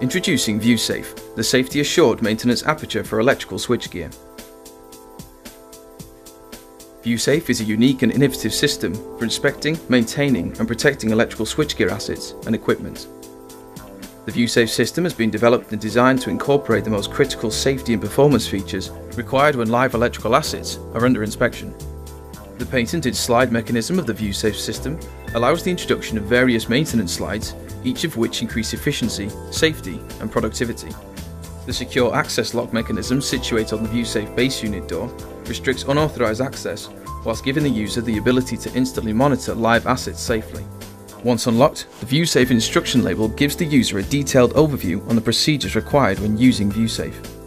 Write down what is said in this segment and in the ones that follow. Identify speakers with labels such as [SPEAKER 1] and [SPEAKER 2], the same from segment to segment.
[SPEAKER 1] Introducing ViewSafe, the safety assured maintenance aperture for electrical switchgear. ViewSafe is a unique and innovative system for inspecting, maintaining and protecting electrical switchgear assets and equipment. The ViewSafe system has been developed and designed to incorporate the most critical safety and performance features required when live electrical assets are under inspection. The patented slide mechanism of the ViewSafe system allows the introduction of various maintenance slides, each of which increase efficiency, safety and productivity. The secure access lock mechanism situated on the ViewSafe base unit door restricts unauthorized access whilst giving the user the ability to instantly monitor live assets safely. Once unlocked, the ViewSafe instruction label gives the user a detailed overview on the procedures required when using ViewSafe.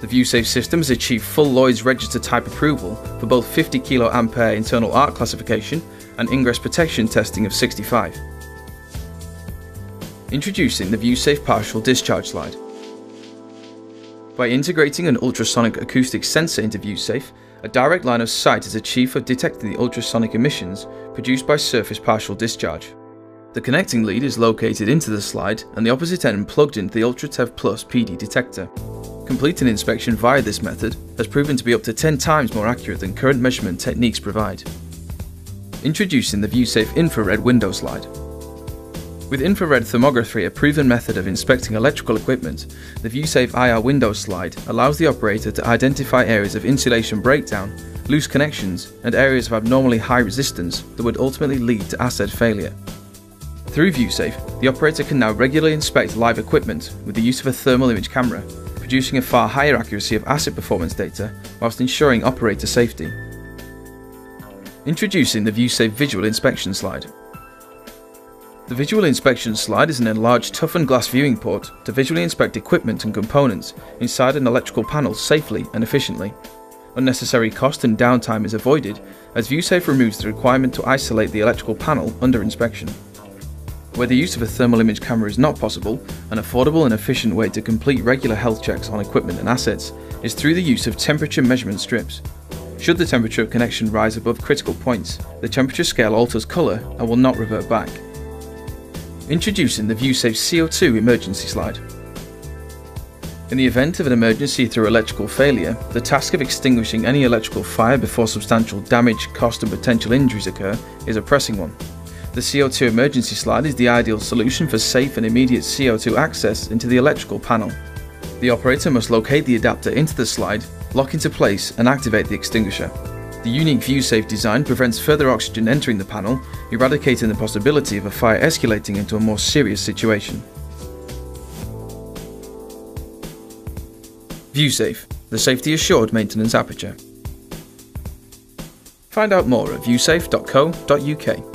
[SPEAKER 1] The ViewSafe system has achieved full Lloyd's Register type approval for both 50 kA internal arc classification and ingress protection testing of 65. Introducing the ViewSafe partial discharge slide. By integrating an ultrasonic acoustic sensor into ViewSafe, a direct line of sight is achieved for detecting the ultrasonic emissions produced by surface partial discharge. The connecting lead is located into the slide and the opposite end plugged into the UltraTev Plus PD detector. Completing inspection via this method has proven to be up to 10 times more accurate than current measurement techniques provide. Introducing the ViewSafe infrared window slide. With infrared thermography a proven method of inspecting electrical equipment, the ViewSafe IR window slide allows the operator to identify areas of insulation breakdown, loose connections, and areas of abnormally high resistance that would ultimately lead to asset failure. Through ViewSafe, the operator can now regularly inspect live equipment with the use of a thermal image camera, producing a far higher accuracy of asset performance data whilst ensuring operator safety. Introducing the ViewSafe Visual Inspection Slide. The visual inspection slide is an enlarged toughened glass viewing port to visually inspect equipment and components inside an electrical panel safely and efficiently. Unnecessary cost and downtime is avoided as ViewSafe removes the requirement to isolate the electrical panel under inspection. Where the use of a thermal image camera is not possible, an affordable and efficient way to complete regular health checks on equipment and assets is through the use of temperature measurement strips. Should the temperature of connection rise above critical points, the temperature scale alters colour and will not revert back. Introducing the ViewSafe CO2 emergency slide. In the event of an emergency through electrical failure, the task of extinguishing any electrical fire before substantial damage, cost and potential injuries occur is a pressing one. The CO2 emergency slide is the ideal solution for safe and immediate CO2 access into the electrical panel. The operator must locate the adapter into the slide, lock into place and activate the extinguisher. The unique ViewSafe design prevents further oxygen entering the panel, eradicating the possibility of a fire escalating into a more serious situation. ViewSafe, the safety assured maintenance aperture. Find out more at viewsafe.co.uk.